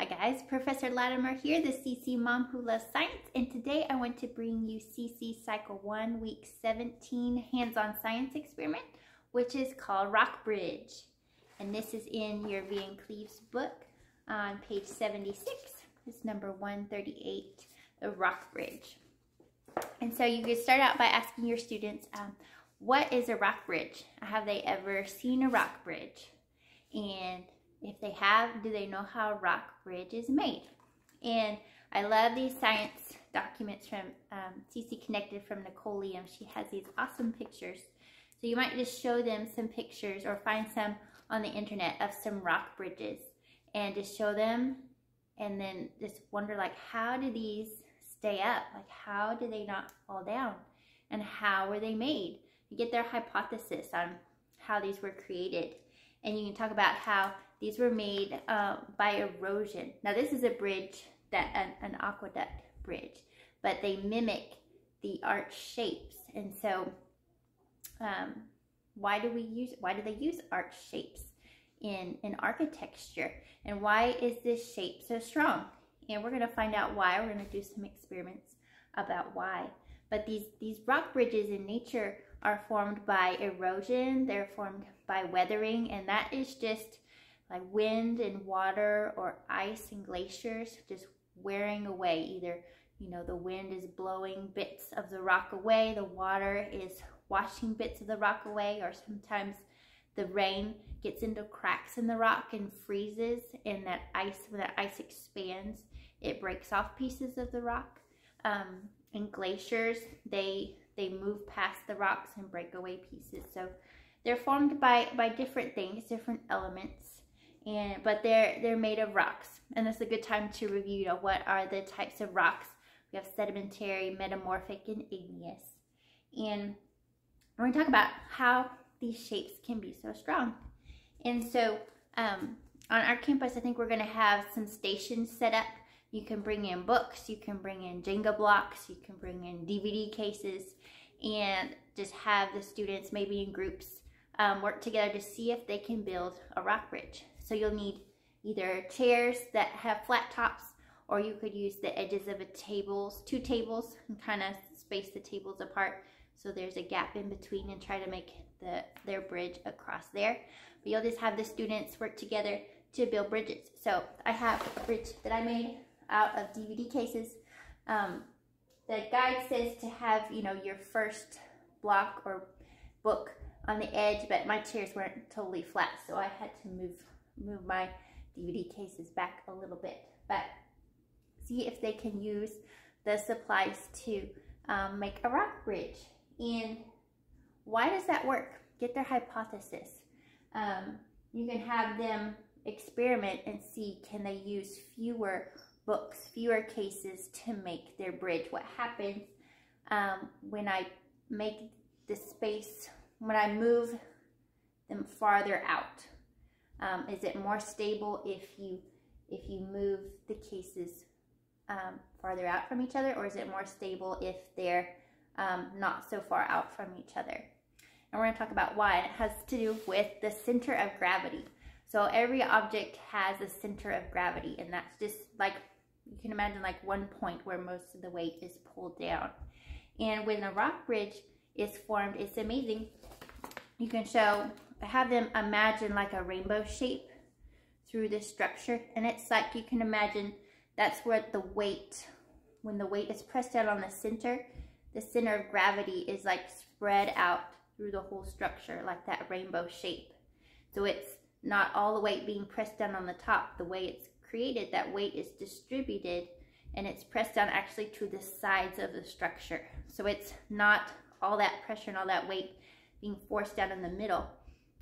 Hi guys, Professor Latimer here, the CC Mom Who Loves Science, and today I want to bring you CC Cycle 1, Week 17 Hands-on Science Experiment, which is called Rock Bridge. And this is in your VanCleave's book on page 76. It's number 138, the Rock Bridge. And so you could start out by asking your students, um, what is a rock bridge? Have they ever seen a rock bridge? And if they have, do they know how a rock bridge is made? And I love these science documents from um, CC Connected from Nicoleum. She has these awesome pictures. So you might just show them some pictures or find some on the internet of some rock bridges and just show them and then just wonder like how do these stay up? Like how do they not fall down? And how were they made? You get their hypothesis on how these were created. And you can talk about how these were made uh, by erosion. Now this is a bridge, that an, an aqueduct bridge, but they mimic the arch shapes. And so um, why do we use, why do they use arch shapes in, in architecture? And why is this shape so strong? And we're gonna find out why. We're gonna do some experiments about why. But these, these rock bridges in nature are formed by erosion, they're formed by weathering, and that is just like wind and water or ice and glaciers just wearing away. Either, you know, the wind is blowing bits of the rock away, the water is washing bits of the rock away, or sometimes the rain gets into cracks in the rock and freezes, and that ice, when that ice expands, it breaks off pieces of the rock. Um, and glaciers, they they move past the rocks and break away pieces. So they're formed by, by different things, different elements and but they're they're made of rocks. And this is a good time to review you know, what are the types of rocks. We have sedimentary metamorphic and igneous. And we're going to talk about how these shapes can be so strong. And so um, on our campus i think we're going to have some stations set up. You can bring in books you can bring in jenga blocks you can bring in dvd cases and just have the students maybe in groups um, work together to see if they can build a rock bridge so you'll need either chairs that have flat tops or you could use the edges of a tables, two tables and kind of space the tables apart so there's a gap in between and try to make the their bridge across there. But you'll just have the students work together to build bridges. So I have a bridge that I made out of DVD cases. Um, the guide says to have, you know, your first block or book on the edge, but my chairs weren't totally flat, so I had to move move my DVD cases back a little bit. But see if they can use the supplies to um, make a rock bridge. And why does that work? Get their hypothesis. Um, you can have them experiment and see can they use fewer books, fewer cases to make their bridge. What happens um, when I make the space, when I move them farther out? Um, is it more stable if you if you move the cases um, farther out from each other or is it more stable if they're um, not so far out from each other? And we're going to talk about why. It has to do with the center of gravity. So every object has a center of gravity and that's just like, you can imagine like one point where most of the weight is pulled down. And when a rock bridge is formed, it's amazing. You can show have them imagine like a rainbow shape through this structure. And it's like you can imagine that's where the weight, when the weight is pressed down on the center, the center of gravity is like spread out through the whole structure like that rainbow shape. So it's not all the weight being pressed down on the top. The way it's created, that weight is distributed and it's pressed down actually to the sides of the structure. So it's not all that pressure and all that weight being forced down in the middle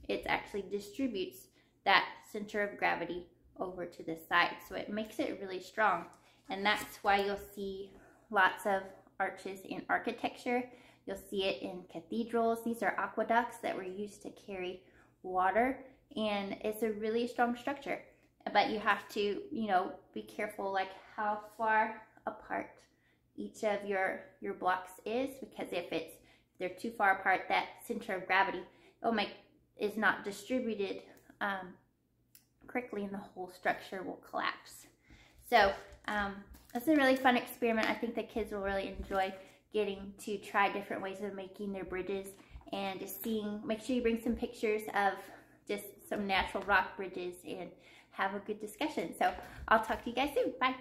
it actually distributes that center of gravity over to the side. So it makes it really strong. And that's why you'll see lots of arches in architecture. You'll see it in cathedrals. These are aqueducts that were used to carry water. And it's a really strong structure. But you have to, you know, be careful like how far apart each of your, your blocks is. Because if it's if they're too far apart, that center of gravity, oh it'll make is not distributed um, correctly and the whole structure will collapse. So um, it's a really fun experiment. I think the kids will really enjoy getting to try different ways of making their bridges and just seeing, make sure you bring some pictures of just some natural rock bridges and have a good discussion. So I'll talk to you guys soon. Bye.